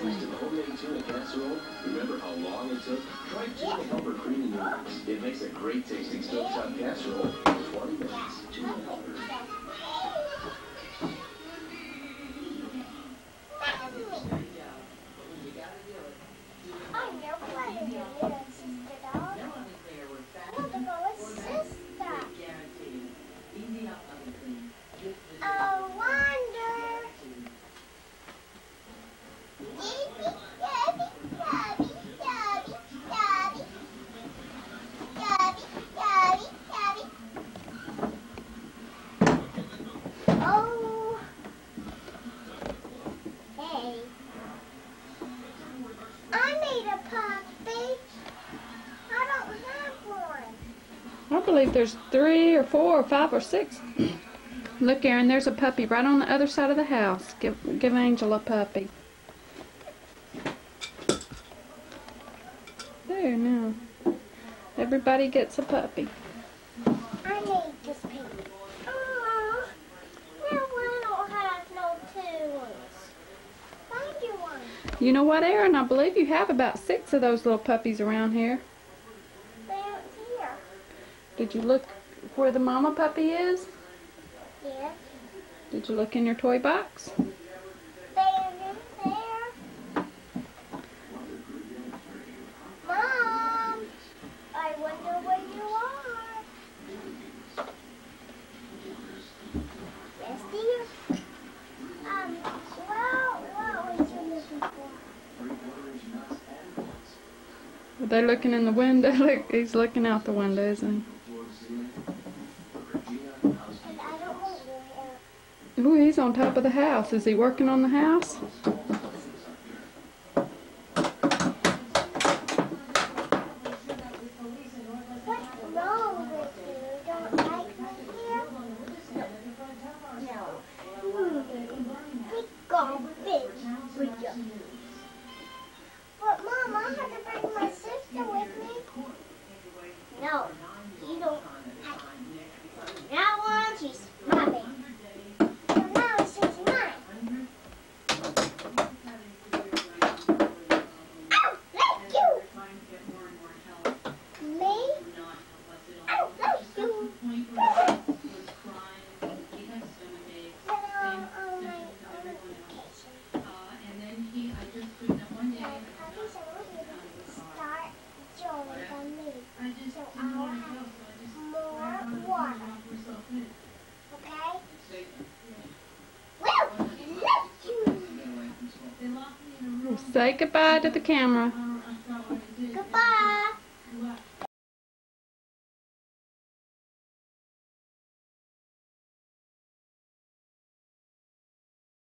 tuna casserole? Remember how long it took? Try Tuna Helper Creamy Noodles. It makes a great tasting stovetop casserole in 20 minutes. Tuna Helper. I know what it is, sister dog. I want to go with sister. I wonder. Yippee, yappy, yabby, yabby, yabby. Yabby, yabby, yabby. Oh. Hey. I made a puppy. I don't have one. I believe there's three or four or five or six. Look, Erin, there's a puppy right on the other side of the house. Give give Angel a puppy. There now. Everybody gets a puppy. I made this baby. Aw, now I don't have no tunes. Find you one. You know what, Erin? I believe you have about six of those little puppies around here. They aren't here. Did you look where the mama puppy is? Yeah. Did you look in your toy box? They're there. Mom, I wonder where you are. Yes, dear. Um, well, what was you looking for? Are they looking in the window? Look, he's looking out the window, isn't And I don't know where. he? Ooh, he's on top of the house. Is he working on the house? What's wrong with you? Don't like me here? No. Big garbage with you. But Mom, I have to bring my sister with me. No, you don't have to. Now one, she's my baby. So now she's mine. Ow, thank you. Me? Ow, thank you. Hello, on my on vacation. My puppies are ready to start joining me. So I'll have more water. Okay? Well, thank you. Say goodbye to the camera.